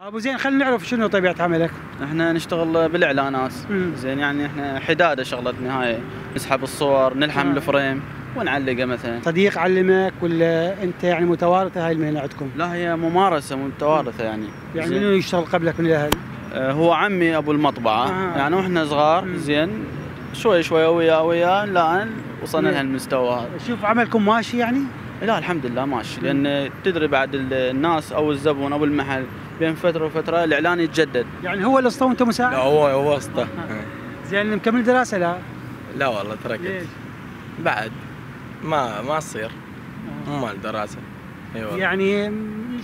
أبو زين خلينا نعرف شنو طبيعة عملك إحنا نشتغل بالاعلانات. زين يعني إحنا حدادة شغلتنا هاي نسحب الصور نلحم آه. الفريم ونعلقه مثلا صديق علمك ولا أنت يعني متوارثة هاي المهنة عندكم لا هي ممارسة متوارثة يعني يعني. منو يشتغل قبلك من الأهل آه، هو عمي أبو المطبعة آه. يعني وإحنا صغار مم. زين شوي شوي وياه وياه الآن وصلنا. لهالمستوى هذا شوف عملكم ماشي يعني لا الحمد لله ماشي. لأن تدري بعد ال- الناس أو الزبون أو المحل بين فترة وفترة الإعلان يتجدد. يعني هو اللي وانت لا مساعد؟ هو هو واسطة زين مكمل دراسة لا؟ لا والله تركت. بعد ما ما تصير مو مال دراسة. أي والله. يعني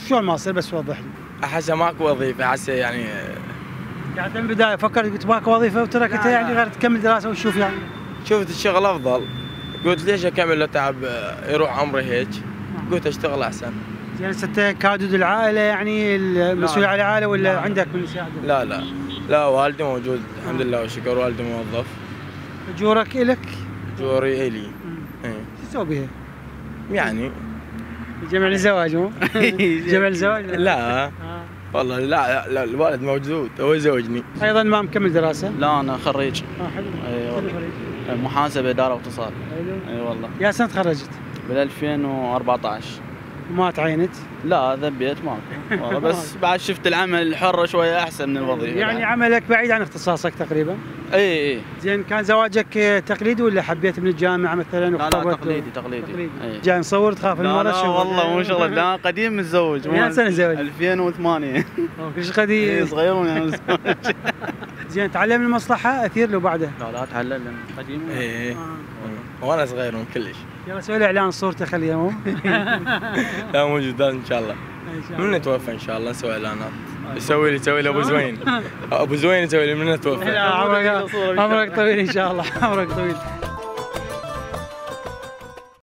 شلون ما يصير بس وضح لي. أحس ماكو وظيفة أحس يعني يعني من البداية فكرت قلت باك وظيفة وتركتها لا، يعني لا. غير تكمل دراسة وتشوف يعني. شفت الشغل أفضل. قلت ليش أكمل لو تعب يروح عمري هيك قلت أشتغل أحسن يعني انت كادود العائلة يعني المسؤول عن العائلة ولا لا. عندك من يساعدك؟ لا لا لا والدي موجود الحمد لله والشكر والدي موظف اجورك إلك جوري إلي إيه. شو تسوي بها؟ يعني جمع الزواج مو؟ جمع الزواج لا آه. والله لا, لا الوالد موجود هو يزوجني أيضا ما مكمل دراسة؟ لا أنا خريج. آه حلو. اي حلو والله. محاسبة إدارة واتصال. اي والله. يا سنة تخرجت؟ بال 2014 ما تعينت؟ لا ذبيت ماكو والله بس بعد شفت العمل الحر شوية أحسن من الوظيفة يعني بعد. عملك بعيد عن اختصاصك تقريبا؟ اي اي زين كان زواجك تقليدي ولا حبيت من الجامعة مثلا لا لا تقليدي تقليدي. تقليدي. إي. جاي نصور تخاف لا المرة لا شو؟ والله مو شغله لا قديم متزوج. يا سنة زواج؟ 2008 أوه، كلش اي قديم. صغيرون يعني متزوج. زين تعلم المصلحة؟ أثير لو بعده. لا لا لأن قديم. إيه. آه. وأنا صغير من كلش يلا سوي لي إعلان صورته خليها مو لا موجودات إن شاء الله. من نتوفى إن شاء الله نسوي إعلانات. يسوي لي يسوي لي أبو زوين. أبو زوين يسوي لي من نتوفى؟ لا، عمرك عمرك طويل إن شاء الله. عمرك طويل.